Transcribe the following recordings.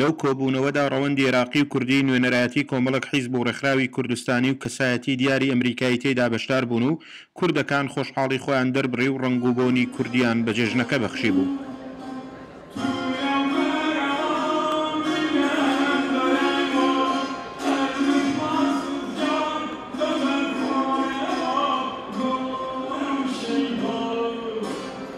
لەو کۆبوونەوەدا ڕەوەندی عێراقی و کوردی نوێنەرایەتی کۆمەڵێک حیزب و ڕێکخراوی کوردستانی و کەسایەتی دیاری ئەمریکایی تێیدا بەشدار بوون و کوردەکان خۆشحاڵی خۆیان دەربڕی و ڕەنگ و بۆنی کوردییان بە جێژنەکە بەخشیبوو.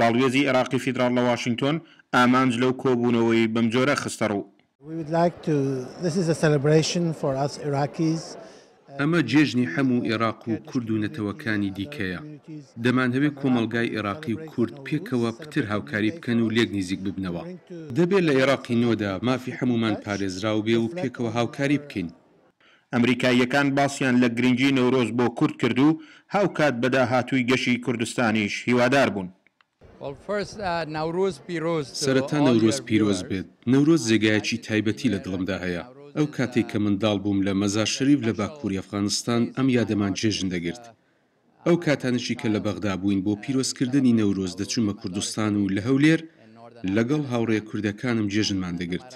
باڵوێزی ئێراقی فیدراڵ لە واشینگتۆن ئامانج لەو کۆبوونەوەی بەمجۆرە خستەڕوو. ئەمە جێژنی حەموو ئێراق و کورد و نەتەوەکانی دیکەیە. دەمانهەوێ کۆمەڵگای ئێراقی و کورد پێکەوە پتر هاوکاری بکەن و لێک نیزیک ببنەوە. دەبێ لە ئێراقی نۆدا مافی حەموومان پارێزراو بێ و پێکەوە هاوکاری بکەین. ئەمریکاییەکان باسیان لە گرنگی نەورۆز بۆ کورد کرد و هاوکات بە داهاتووی گەشی کوردستانیش هیوادار بوون. سەرەتا نەورۆز پیرۆز بێت. نەورۆز جێگایەکی تایبەتی لە دڵمدا هەیە. ئەو کاتەی کە منداڵ بووم لە مەزار شەریف لە باکووری ئەفغانستان ئەم یادەمان جێژن دەگرت. ئەو کاتانەشی کە لە بەغدا بووین بۆ پیرۆزکردنی نەورۆز دەچوومە کوردستان و لە هەولێر لەگەڵ هاوڕێ کوردەکانم جێژنمان دەگرت.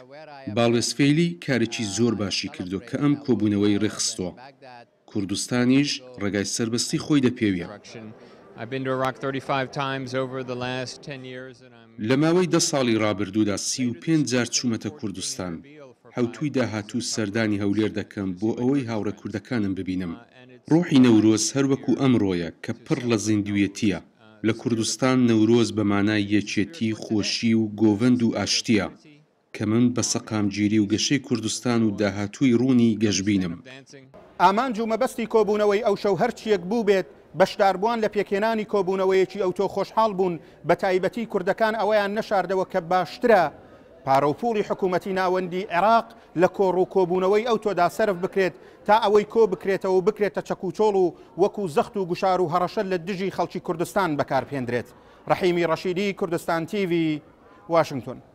باڵێس فەیلی کارێکی زۆر باشی کردووە کە ئەم کۆبوونەوەی ڕێکخستووە. کوردستانیش ڕێگای سەربەستی خۆی دەپێویە. لە ماوەی دە ساڵی ڕابردوودا سی و پێنج جار چوومەتە کوردستان. حەوتووی داهاتوو سەردانی هەولێر دەکەم بۆ ئەوەی هاوڕێ کوردەکانم ببینم. ڕۆحی نەورۆز هەر وەکوو ئەمڕۆیە کە پڕ لە زیندووێتییە. لە کوردستان نەورۆز بە مانای یەکێتی، خۆشی و گۆڤەند و ئاشتییە. کە من بە سەقامگیری و گەشەی کوردستان و داهاتووی ڕوونی گەشبینم. ئامانج و مەبەستی کۆبوونەوەی ئەوشەو هەرچییەک بووبێت، بەشداربووان لە پێکهێنانی کۆبوونەوەیەکی ئەوتۆ خۆشحاڵ بوون، بەتایبەتی کوردەکان ئەوەیان نەشاردەوە کە باشترە، پارە و پووڵی حکوومەتی ناوەندیی عێراق لە کۆڕ و کۆبوونەوەی ئەوتۆدا سەرف بکرێت تا ئەوەی کۆ بکرێتەوە و بکرێتە چەکوچۆڵ و وەکوو زەخت و گوشار و هەڕەشە لە دژی خەڵکی کوردستان بەکار بهێندرێت. ڕەحیمی ڕەشیدی، کوردستان تیڤی، واشنگتۆن.